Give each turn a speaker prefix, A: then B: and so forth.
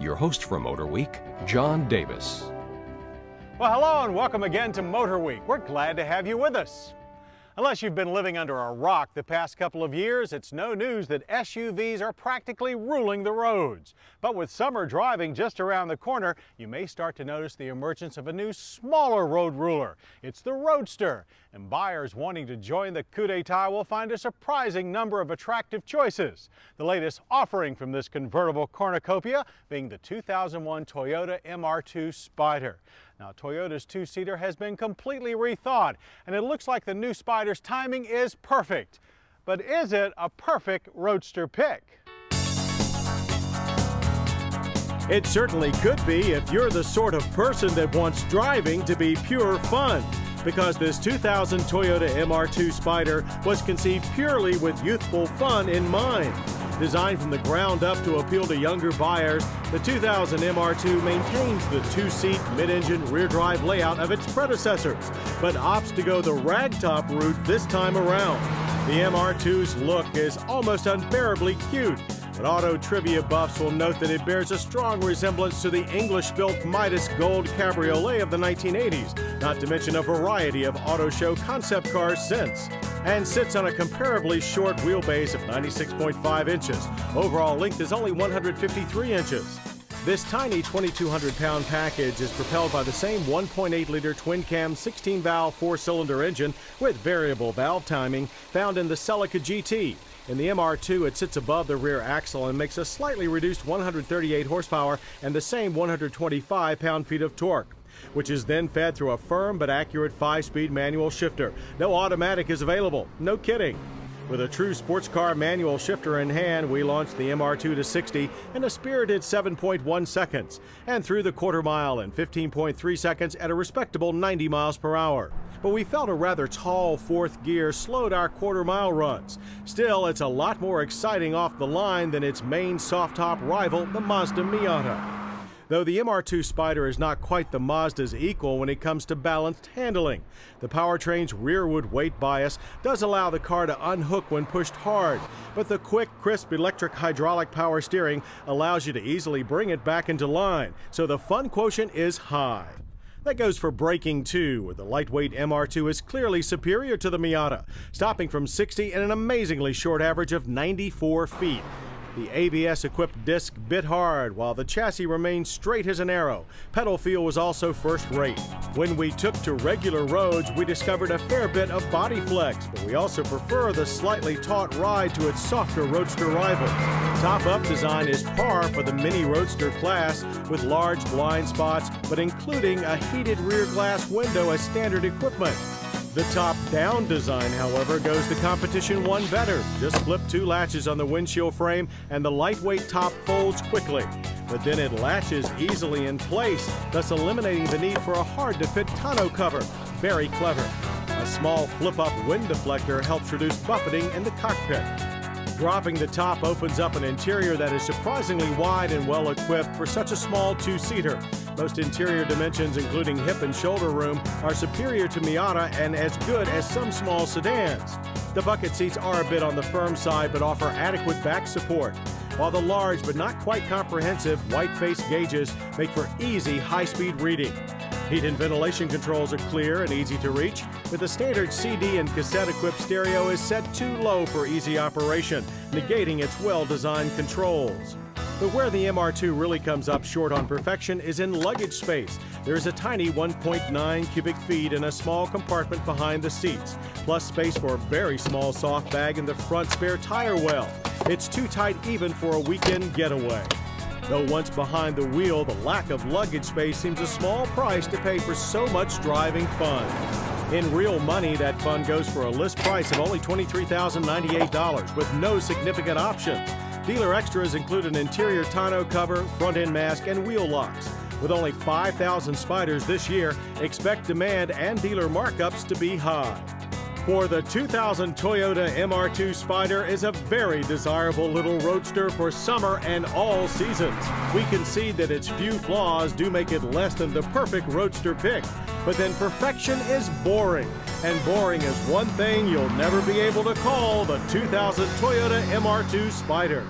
A: your host for Motor Week, John Davis.
B: Well, hello and welcome again to Motor Week. We're glad to have you with us. Unless you've been living under a rock the past couple of years, it's no news that SUVs are practically ruling the roads. But with summer driving just around the corner, you may start to notice the emergence of a new smaller road ruler. It's the Roadster. And buyers wanting to join the coup d'etat will find a surprising number of attractive choices. The latest offering from this convertible cornucopia being the 2001 Toyota MR2 Spyder. Now, Toyota's two-seater has been completely rethought, and it looks like the new Spyder's timing is perfect. But is it a perfect roadster pick? It certainly could be if you're the sort of person that wants driving to be pure fun because this 2000 Toyota MR2 Spyder was conceived purely with youthful fun in mind. Designed from the ground up to appeal to younger buyers, the 2000 MR2 maintains the two-seat mid-engine rear-drive layout of its predecessors, but opts to go the ragtop route this time around. The MR2's look is almost unbearably cute, but auto trivia buffs will note that it bears a strong resemblance to the English-built Midas Gold Cabriolet of the 1980s, not to mention a variety of auto show concept cars since and sits on a comparably short wheelbase of 96.5 inches. Overall length is only 153 inches. This tiny 2,200 pound package is propelled by the same 1.8 liter twin cam 16 valve four cylinder engine with variable valve timing found in the Celica GT. In the MR2, it sits above the rear axle and makes a slightly reduced 138 horsepower and the same 125 pound feet of torque which is then fed through a firm but accurate 5-speed manual shifter. No automatic is available. No kidding. With a true sports car manual shifter in hand, we launched the MR2 to 60 in a spirited 7.1 seconds and through the quarter mile in 15.3 seconds at a respectable 90 miles per hour. But we felt a rather tall fourth gear slowed our quarter mile runs. Still, it's a lot more exciting off the line than its main soft top rival, the Mazda Miata though the MR2 Spyder is not quite the Mazda's equal when it comes to balanced handling. The powertrain's rearward weight bias does allow the car to unhook when pushed hard, but the quick, crisp electric hydraulic power steering allows you to easily bring it back into line, so the fun quotient is high. That goes for braking too, where the lightweight MR2 is clearly superior to the Miata, stopping from 60 in an amazingly short average of 94 feet. The ABS-equipped disc bit hard, while the chassis remained straight as an arrow. Pedal feel was also first-rate. When we took to regular roads, we discovered a fair bit of body flex, but we also prefer the slightly taut ride to its softer Roadster rivals. Top-up design is par for the mini Roadster class, with large blind spots, but including a heated rear glass window as standard equipment. The top-down design, however, goes the competition one better. Just flip two latches on the windshield frame and the lightweight top folds quickly. But then it latches easily in place, thus eliminating the need for a hard-to-fit tonneau cover. Very clever. A small flip-up wind deflector helps reduce buffeting in the cockpit. Dropping the top opens up an interior that is surprisingly wide and well equipped for such a small two-seater. Most interior dimensions, including hip and shoulder room, are superior to Miata and as good as some small sedans. The bucket seats are a bit on the firm side but offer adequate back support, while the large but not quite comprehensive white face gauges make for easy high-speed reading. Heat and ventilation controls are clear and easy to reach, but the standard CD and cassette equipped stereo is set too low for easy operation, negating its well-designed controls. But where the MR2 really comes up short on perfection is in luggage space. There is a tiny 1.9 cubic feet in a small compartment behind the seats, plus space for a very small soft bag in the front spare tire well. It's too tight even for a weekend getaway. Though once behind the wheel, the lack of luggage space seems a small price to pay for so much driving fun. In real money, that fun goes for a list price of only $23,098 with no significant options. Dealer extras include an interior tonneau cover, front end mask, and wheel locks. With only 5,000 spiders this year, expect demand and dealer markups to be high. For the 2000 Toyota MR2 Spyder is a very desirable little roadster for summer and all seasons. We concede that its few flaws do make it less than the perfect roadster pick, but then perfection is boring. And boring is one thing you'll never be able to call the 2000 Toyota MR2 Spyder.